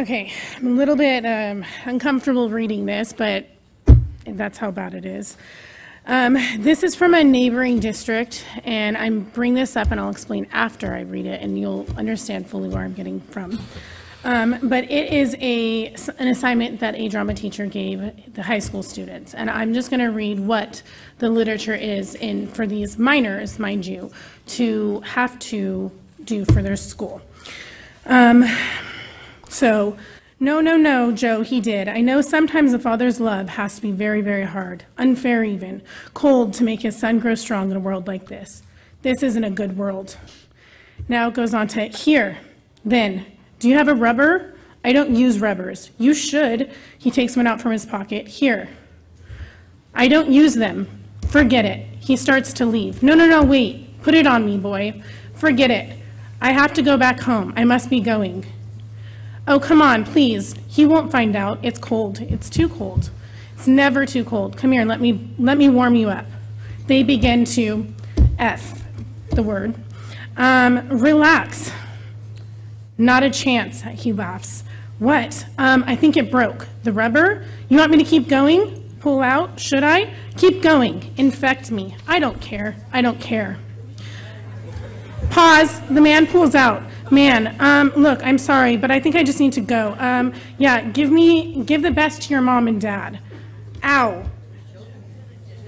Okay, I'm a little bit um, uncomfortable reading this, but that's how bad it is. Um, This is from a neighboring district, and I'm bring this up, and I'll explain after I read it, and you'll understand fully where I'm getting from. Um, But it is a, an assignment that a drama teacher gave the high school students, and I'm just going to read what the literature is in, for these minors, mind you, to have to do for their school. So, no, no, no, Joe, he did. I know sometimes a father's love has to be very, very hard, unfair even, cold to make his son grow strong in a world like this. This isn't a good world. Now it goes on to here. Then, do you have a rubber? I don't use rubbers. You should. He takes one out from his pocket. Here. I don't use them. Forget it. He starts to leave. No, no, no, wait. Put it on me, boy. Forget it. I have to go back home. I must be going. Oh, come on, please. He won't find out. It's cold. It's too cold. It's never too cold. Come here, let me, let me warm you up. They begin to F, the word. Um, relax. Not a chance, he laughs. What? Um, I think it broke. The rubber? You want me to keep going? Pull out? Should I? Keep going. Infect me. I don't care. I don't care. Pause. The man pulls out. Man, um, look, I'm sorry, but I think I just need to go. Um, yeah, give me, give the best to your mom and dad. Ow.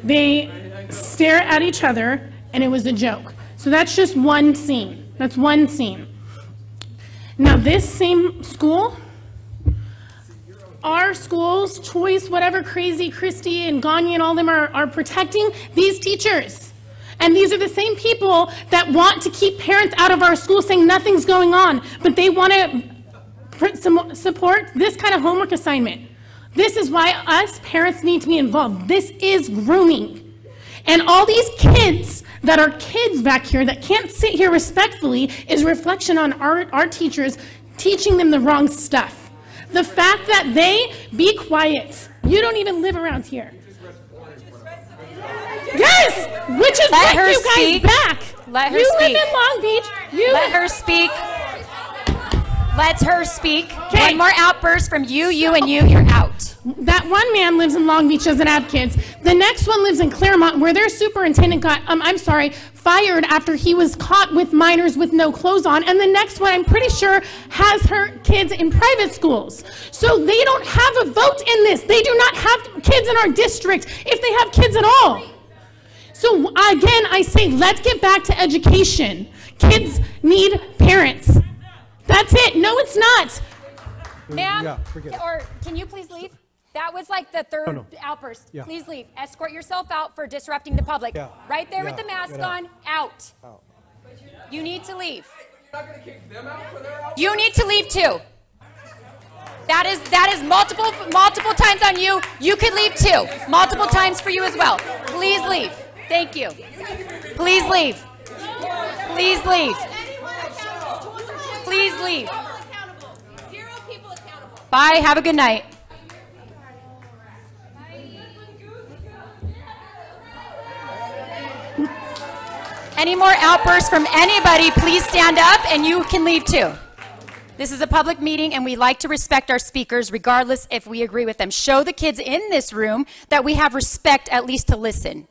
They stare at each other, and it was a joke. So that's just one scene. That's one scene. Now, this same school, our schools, Choice, whatever crazy Christie and Gagne and all them are, are protecting these teachers. And these are the same people that want to keep parents out of our school saying nothing's going on, but they want to support this kind of homework assignment. This is why us parents need to be involved. This is grooming. And all these kids that are kids back here that can't sit here respectfully is reflection on our, our teachers teaching them the wrong stuff. The fact that they be quiet. You don't even live around here. Yes, which is Let her you guys speak. back. Let her you speak. live in Long Beach. You Let her speak. Let her speak. One more outburst from you, you, and you. You're out. That one man lives in Long Beach, doesn't have kids. The next one lives in Claremont, where their superintendent got, um, I'm sorry, fired after he was caught with minors with no clothes on. And the next one, I'm pretty sure, has her kids in private schools. So they don't have a vote in this. They do not have kids in our district, if they have kids at all. So again, I say, let's get back to education. Kids need parents. That's it. No, it's not. Ma'am, Yeah, forget it. or can you please leave? That was like the third oh, no. outburst. Yeah. Please leave. Escort yourself out for disrupting the public. Yeah. Right there with Yeah, the mask get out. on. Out. Out. You need to leave. You need to leave too. That is that is multiple multiple times on you. You could leave too. Multiple times for you as well. Please leave. Thank you. Please leave. Please leave. Please leave. Bye. Have a good night. Any more outbursts from anybody, please stand up and you can leave too. This is a public meeting and we like to respect our speakers regardless if we agree with them. Show the kids in this room that we have respect at least to listen.